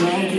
Lady.